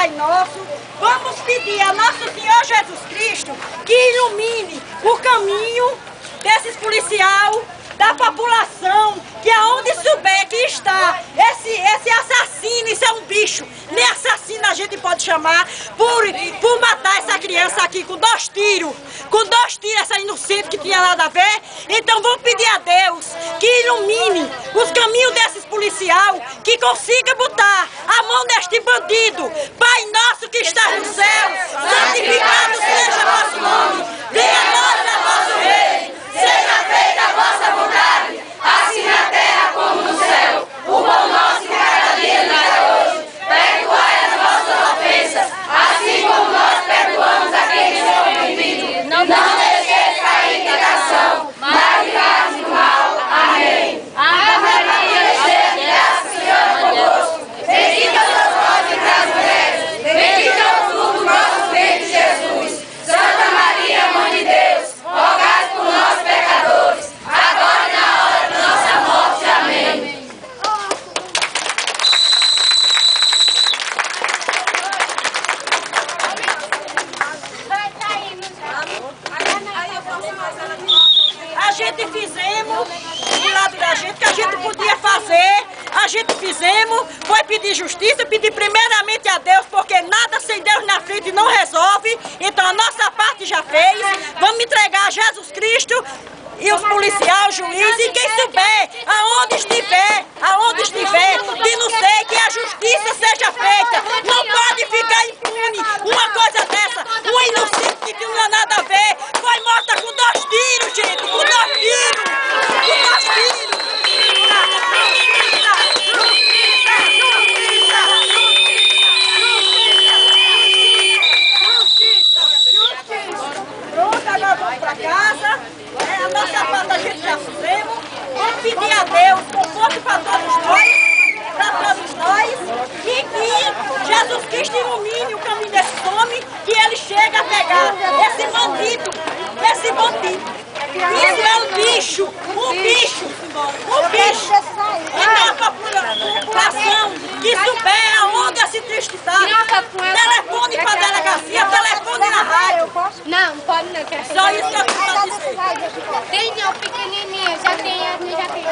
Pai Nosso, vamos pedir a Nosso Senhor Jesus Cristo que ilumine o caminho desses policial, da população, que aonde souber que está esse, esse assassino, isso é um bicho, nem assassino a gente pode chamar, por, por matar essa criança aqui com dois tiros, com dois tiros, essa inocente que tinha nada a ver, então vamos pedir a Deus que ilumine os caminhos desses policial, que consiga botar a mão neste bandido. Pai nosso que está no céu, santificado seja A gente fizemos do lado da gente, que a gente podia fazer, a gente fizemos, foi pedir justiça, pedir primeiramente a Deus, porque nada sem Deus na frente não resolve. Então a nossa parte já fez. Vamos entregar a Jesus Cristo e os policiais, juízes e quem souber, aonde estiver, nós vamos para casa, né? a nossa parte a gente já fizemos, vamos pedir a Deus, conforto para todos nós, para todos nós, e que Jesus Cristo ilumine o caminho desse homem, que ele chega a pegar esse bandido, esse bandido. Isso é um bicho, um bicho, um bicho. Então, a população. não, Só isso que eu quero. Tem não, pequenininha, já tem, já tem.